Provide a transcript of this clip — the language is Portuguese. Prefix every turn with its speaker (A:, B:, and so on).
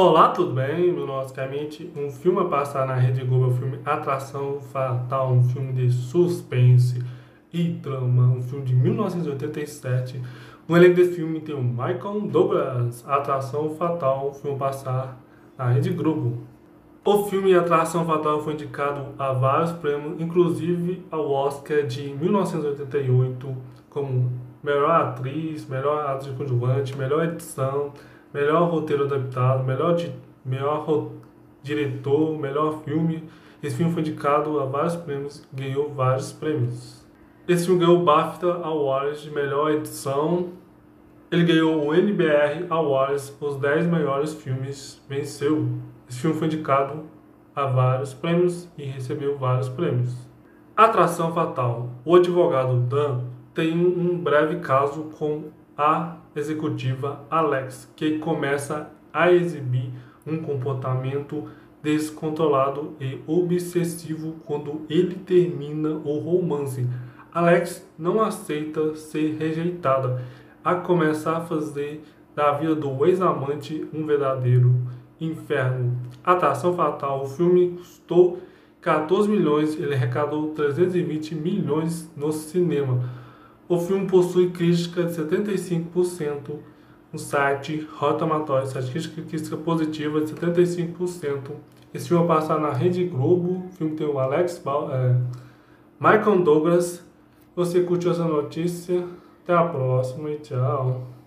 A: Olá, tudo bem? Meu nome é Oscar. Um filme a passar na Rede Globo é o filme Atração Fatal, um filme de suspense e trama, um filme de 1987. No elenco desse filme tem o Michael Douglas, Atração Fatal, um filme a passar na Rede Globo. O filme Atração Fatal foi indicado a vários prêmios, inclusive ao Oscar de 1988, como melhor atriz, melhor atriz coadjuvante, melhor edição, melhor roteiro adaptado, melhor, di melhor diretor, melhor filme. Esse filme foi indicado a vários prêmios, ganhou vários prêmios. Esse filme ganhou o BAFTA Awards de melhor edição. Ele ganhou o NBR Awards, os 10 melhores filmes, venceu. Esse filme foi indicado a vários prêmios e recebeu vários prêmios. Atração Fatal. O advogado Dan tem um breve caso com a executiva Alex, que começa a exibir um comportamento descontrolado e obsessivo quando ele termina o romance. Alex não aceita ser rejeitada, a começar a fazer da vida do ex-amante um verdadeiro inferno. Atração Fatal, o filme custou 14 milhões, ele arrecadou 320 milhões no cinema. O filme possui crítica de 75% no site Rotten Tomatoes, crítica, crítica positiva de 75%. Esse filme vai passar na Rede Globo, o filme tem o Alex é, Michael Douglas. Você curtiu essa notícia? Até a próxima e tchau.